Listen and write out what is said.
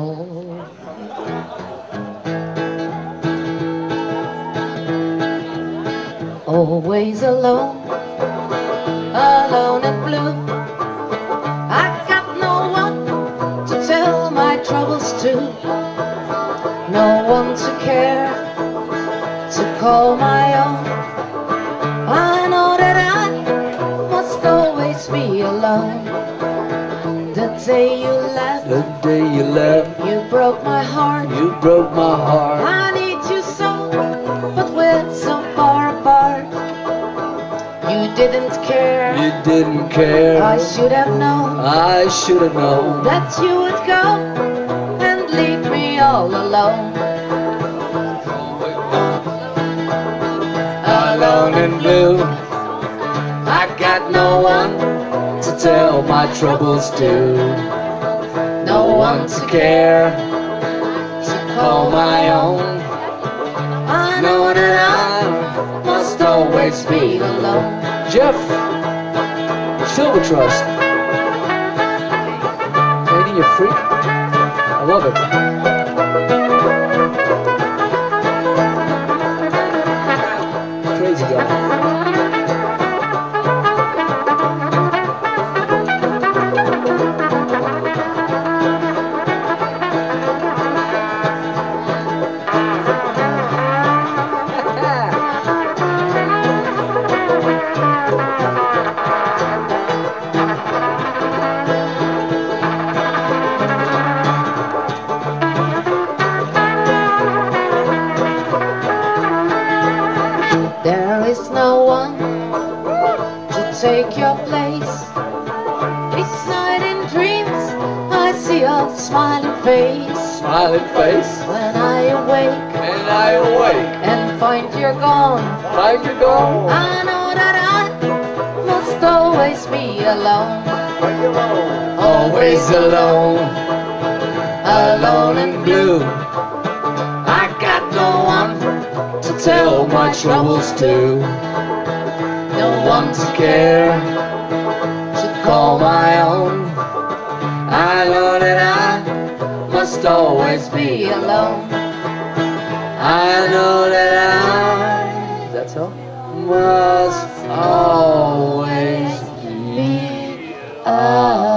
Oh. Always alone, alone and blue. I got no one to tell my troubles to, no one to care, to call my own. I know that I must always be alone. The day you left, The day you left, you broke my heart. you broke my heart. I need you so, but we're so far apart. You didn't care. You didn't care. I should have known I should have known. that you would go and leave me all alone. Alone and blue. I got no one to tell my troubles to. No one to care. To Call my own. I know that I must always be alone. Jeff Silver Trust. Lady, you freak. I love it. Crazy guy. There is no one to take your place. Each night in dreams, I see your smiling face. Smiling face. When I awake And I awake. and find you're gone, Find you gone. I know that I must always be alone. Always alone. Alone and blue. troubles too. No one to care to call my own. I know that I must always be alone. I know that I. That's all. Must always be alone.